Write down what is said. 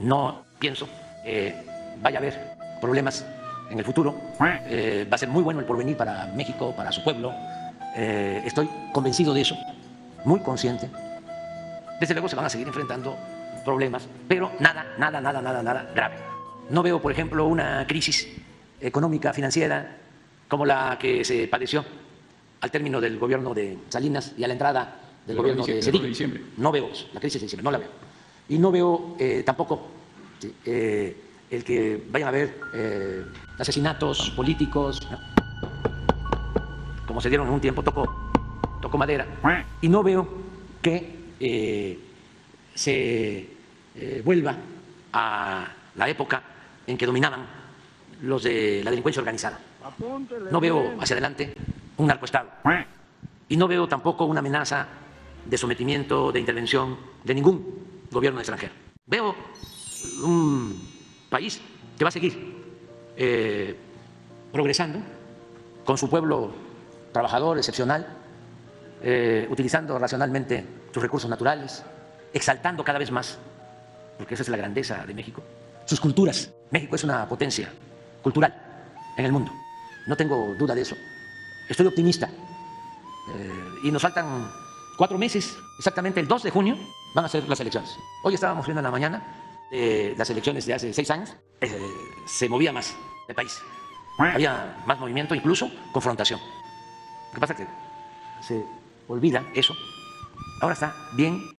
No pienso que vaya a haber problemas en el futuro. Eh, va a ser muy bueno el porvenir para México, para su pueblo. Eh, estoy convencido de eso, muy consciente. Desde luego se van a seguir enfrentando problemas, pero nada, nada, nada, nada, nada grave. No veo, por ejemplo, una crisis económica, financiera, como la que se padeció al término del gobierno de Salinas y a la entrada del gobierno de Cedillo. No veo la crisis de diciembre, no la veo. Y no veo eh, tampoco eh, el que vayan a haber eh, asesinatos políticos, ¿no? como se dieron en un tiempo, tocó, tocó madera. Y no veo que se vuelva a la época en que dominaban los de la delincuencia organizada. No veo hacia adelante un narcoestado. Y no veo tampoco una amenaza de sometimiento, de intervención de ningún gobierno extranjero. Veo un país que va a seguir eh, progresando con su pueblo trabajador, excepcional, eh, utilizando racionalmente sus recursos naturales, exaltando cada vez más, porque esa es la grandeza de México, sus culturas. México es una potencia cultural en el mundo. No tengo duda de eso. Estoy optimista. Eh, y nos faltan cuatro meses, exactamente el 2 de junio van a ser las elecciones. Hoy estábamos viendo en la mañana eh, las elecciones de hace seis años, eh, se movía más el país. Había más movimiento, incluso confrontación. Lo que pasa es que se olvida eso. Ahora está bien